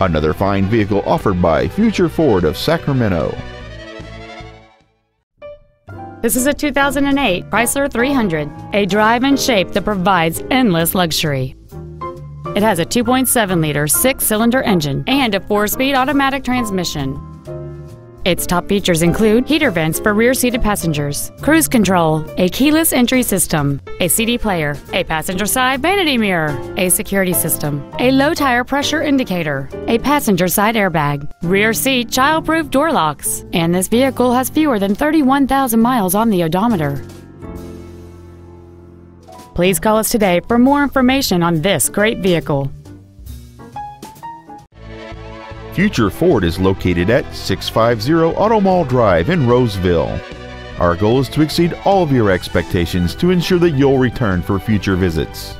Another fine vehicle offered by Future Ford of Sacramento. This is a 2008 Chrysler 300, a drive and shape that provides endless luxury. It has a 2.7 liter six cylinder engine and a four speed automatic transmission. Its top features include heater vents for rear seated passengers, cruise control, a keyless entry system, a CD player, a passenger side vanity mirror, a security system, a low tire pressure indicator, a passenger side airbag, rear seat child proof door locks, and this vehicle has fewer than 31,000 miles on the odometer. Please call us today for more information on this great vehicle. Future Ford is located at 650 Auto Mall Drive in Roseville. Our goal is to exceed all of your expectations to ensure that you'll return for future visits.